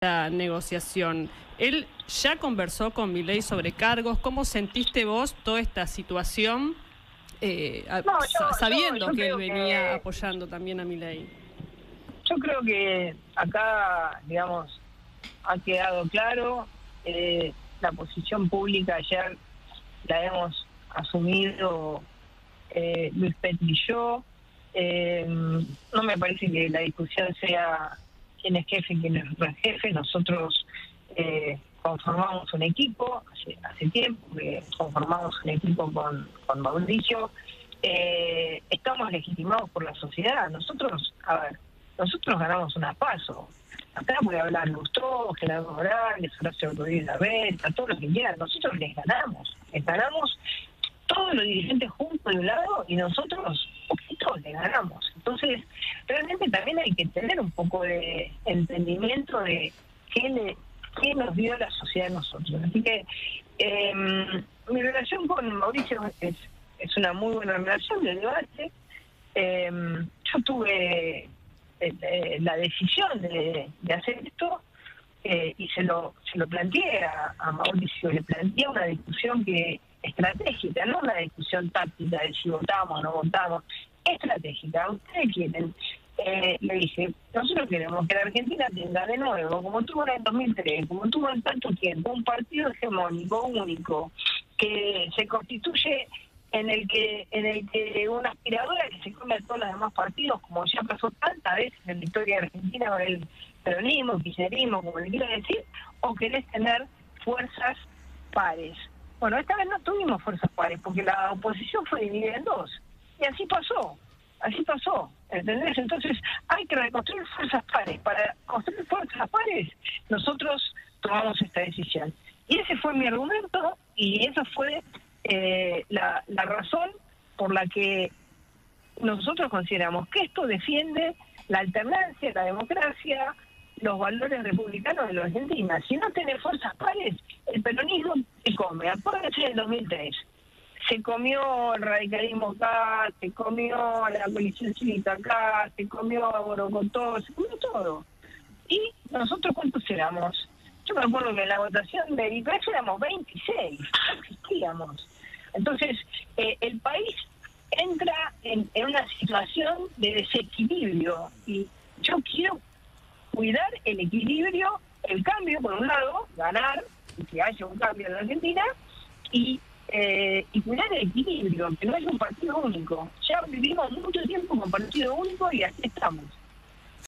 la negociación. Él ya conversó con Milei sobre cargos. ¿Cómo sentiste vos toda esta situación, eh, sabiendo que él venía apoyando también a Milei? Yo creo que acá, digamos, ha quedado claro eh, la posición pública ayer la hemos asumido eh, Luis Petri y yo. Eh, no me parece que la discusión sea quién es jefe y quién es jefe. Nosotros eh, conformamos un equipo hace, tiempo que conformamos un equipo con, con Mauricio. Eh, estamos legitimados por la sociedad. Nosotros, a ver, nosotros ganamos una paso. Acá puede hablar Gustavo, Gerardo Morales, Horacio Rodríguez La Venta, todo lo que quieran. Nosotros les ganamos. Les ganamos todos los dirigentes juntos de un lado y nosotros. Entonces, realmente también hay que tener un poco de entendimiento de qué, le, nos dio la sociedad a nosotros. Así que em, mi relación con Mauricio es, es una muy buena relación de debate. Em, yo tuve eh, eh, la decisión de, hacer esto eh, y se lo, se lo planteé a, a Mauricio, le planteé una discusión que estratégica, no una discusión táctica de si votamos o no votamos, estratégica. Ustedes quieren, eh, le dije, nosotros queremos que la Argentina tenga de nuevo, como tuvo en el 2003, como tuvo en tanto tiempo, un partido hegemónico único que se constituye en el que en el que una aspiradora que se come a todos los demás partidos, como ya pasó tantas veces en la historia de Argentina con el peronismo, el kirchnerismo, como le quiero decir, o querés tener fuerzas pares. Bueno, esta vez no tuvimos fuerzas pares porque la oposición fue dividida en dos. Y así pasó, así pasó. ¿Entendés? Entonces hay que reconstruir fuerzas pares. Para construir fuerzas pares, nosotros tomamos esta decisión. Y ese fue mi argumento y esa fue eh, la, la razón por la que nosotros consideramos que esto defiende la alternancia, la democracia, los valores republicanos de la Argentina. Si no tiene fuerzas pares, el peronismo se come. Acuérdense del 2003. Se comió el radicalismo acá, se comió la coalición cívica acá, se comió a Borocotó, se comió todo. ¿Y nosotros cuántos éramos? Yo me acuerdo que en la votación de IPF éramos 26, no existíamos. Entonces, eh, el país entra en, una situación de desequilibrio y yo quiero cuidar el equilibrio, el cambio, por un lado, ganar, que haya un cambio en la Argentina, y, eh, y cuidar el equilibrio, que no es un partido único. Ya vivimos mucho tiempo con partido único y así estamos.